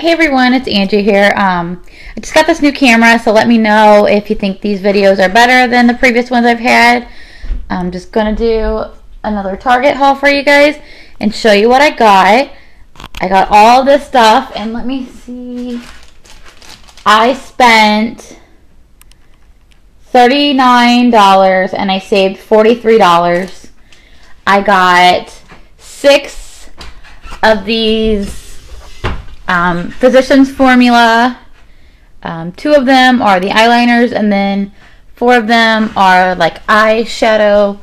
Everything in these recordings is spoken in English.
Hey everyone, it's Angie here. Um, I just got this new camera, so let me know if you think these videos are better than the previous ones I've had. I'm just going to do another Target haul for you guys and show you what I got. I got all this stuff, and let me see. I spent $39 and I saved $43. I got six of these um, Physicians Formula. Um, two of them are the eyeliners, and then four of them are like eyeshadow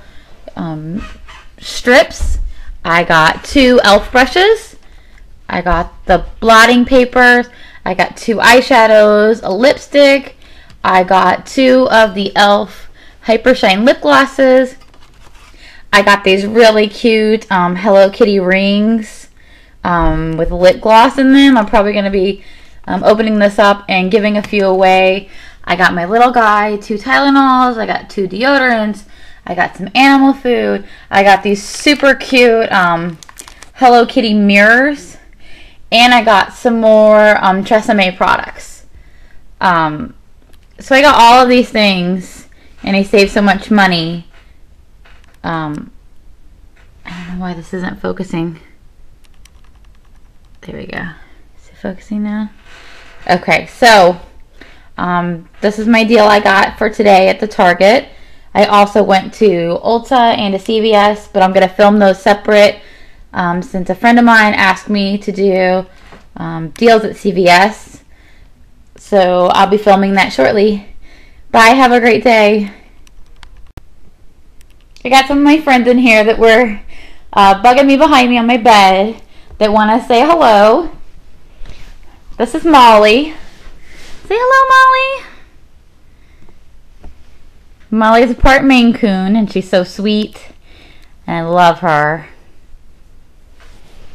um, strips. I got two e.l.f. brushes. I got the blotting papers. I got two eyeshadows, a lipstick. I got two of the e.l.f. Hyper Shine lip glosses. I got these really cute um, Hello Kitty rings um, with lip gloss in them. I'm probably going to be um, opening this up and giving a few away. I got my little guy two Tylenols. I got two deodorants. I got some animal food. I got these super cute um, Hello Kitty mirrors. And I got some more um, Tresemme products. Um, so I got all of these things and I saved so much money. Um, I don't know why this isn't focusing. There we go. Is it focusing now? Okay, so um, this is my deal I got for today at the Target. I also went to Ulta and to CVS, but I'm going to film those separate um, since a friend of mine asked me to do um, deals at CVS. So I'll be filming that shortly. Bye, have a great day. I got some of my friends in here that were uh, bugging me behind me on my bed that want to say hello. This is Molly. Say hello, Molly. Molly's a part Maine Coon, and she's so sweet. And I love her.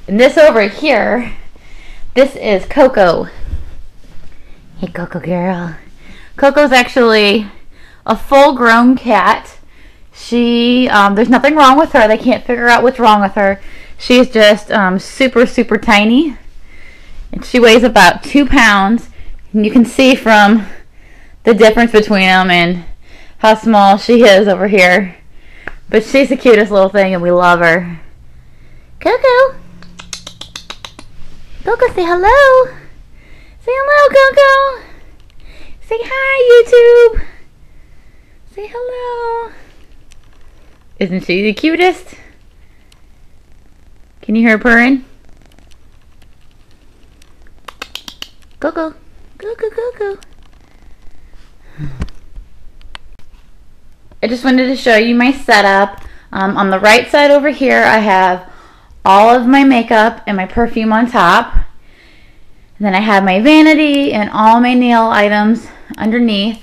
And this over here, this is Cocoa. Hey, Cocoa girl. Cocoa's actually a full-grown cat. She, um, there's nothing wrong with her. They can't figure out what's wrong with her. She's just um, super, super tiny. And she weighs about two pounds. And you can see from the difference between them and how small she is over here. But she's the cutest little thing and we love her. Cocoa. Cocoa, say hello. Say hello, Cocoa. Say hi, YouTube. Say hello. Isn't she the cutest? Can you hear her purring? Go, go. Go, go, go, go. I just wanted to show you my setup. Um, on the right side over here, I have all of my makeup and my perfume on top. And then I have my vanity and all my nail items underneath.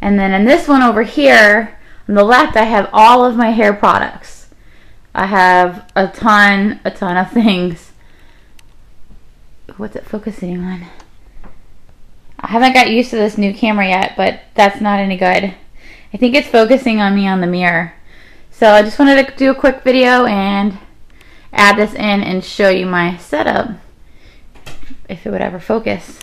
And then in this one over here, on the left, I have all of my hair products. I have a ton, a ton of things. What's it focusing on? I haven't got used to this new camera yet, but that's not any good. I think it's focusing on me on the mirror. So I just wanted to do a quick video and add this in and show you my setup if it would ever focus.